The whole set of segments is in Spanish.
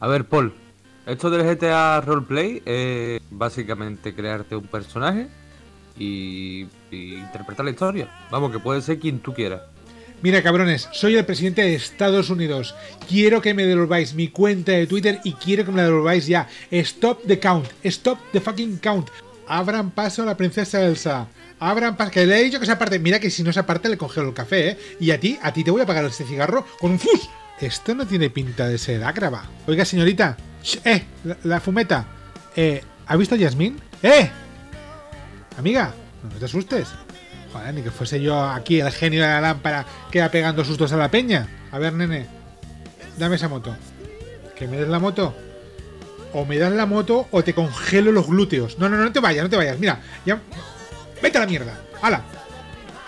A ver, Paul, esto del GTA Roleplay es básicamente crearte un personaje y, y interpretar la historia. Vamos, que puede ser quien tú quieras. Mira, cabrones, soy el presidente de Estados Unidos. Quiero que me devolváis mi cuenta de Twitter y quiero que me la devolváis ya. Stop the count. Stop the fucking count. Abran paso a la princesa Elsa. Abran paso. Que le he dicho que se aparte. Mira que si no se aparte le congelo el café, ¿eh? Y a ti, a ti te voy a pagar ese cigarro con un fus. Esto no tiene pinta de ser ágrava. Oiga, señorita. Eh, la, la fumeta. Eh, ¿ha visto a Yasmín? ¡Eh! Amiga, no te asustes. Joder, ni que fuese yo aquí el genio de la lámpara que va pegando sustos a la peña. A ver, nene, dame esa moto. ¿Que me des la moto? O me das la moto o te congelo los glúteos. No, no, no, no te vayas, no te vayas. Mira, ya. Vete a la mierda. ¡Hala!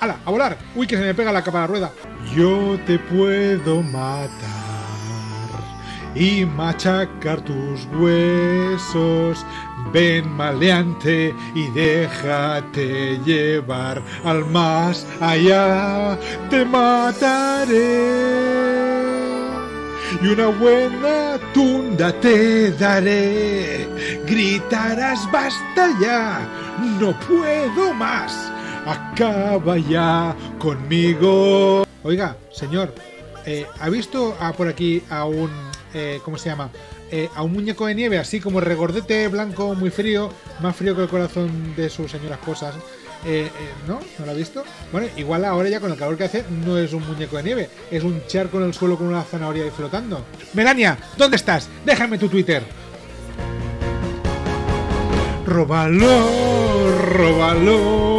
¡Hala! ¡A volar! ¡Uy, que se me pega la capa de la rueda! Yo te puedo matar y machacar tus huesos. Ven maleante y déjate llevar al más allá. Te mataré y una buena tunda te daré. Gritarás basta ya, no puedo más. Acaba ya conmigo. Oiga, señor, eh, ¿ha visto por aquí a un eh, ¿cómo se llama? Eh, a un muñeco de nieve, así como regordete blanco, muy frío, más frío que el corazón de sus señoras cosas. Eh, ¿No? ¿No lo ha visto? Bueno, igual ahora ya con el calor que hace no es un muñeco de nieve, es un charco en el suelo con una zanahoria ahí flotando. Melania, ¿dónde estás? Déjame tu Twitter. Róbalo, róbalo,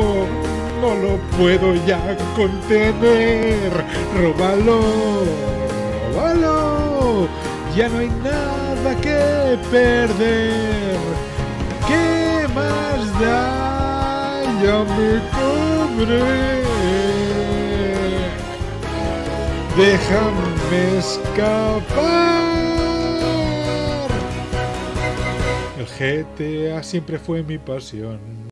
no lo puedo ya contener. Róbalo, róbalo ya no hay nada que perder. ¿Qué más da? Ya me cobré. Déjame escapar. El GTA siempre fue mi pasión.